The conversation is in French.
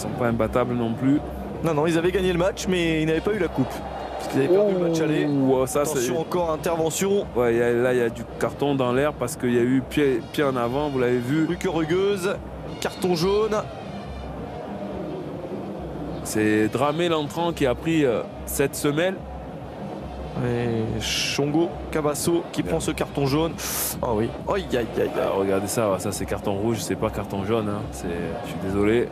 sont pas imbattables non plus. Non, non, ils avaient gagné le match, mais ils n'avaient pas eu la coupe. Parce qu'ils avaient perdu le match aller. Oh, ça, Attention, encore intervention. Ouais, là, il y a du carton dans l'air parce qu'il y a eu pied, pied en avant, vous l'avez vu. Ruque rugueuse, carton jaune. C'est Dramé l'entrant qui a pris euh, cette semelle. Et Chongo Cabasso qui prend ce carton jaune. Oh oui. Aïe aïe aïe aïe. Ah, regardez ça, ça c'est carton rouge, c'est pas carton jaune. Hein. Je suis désolé.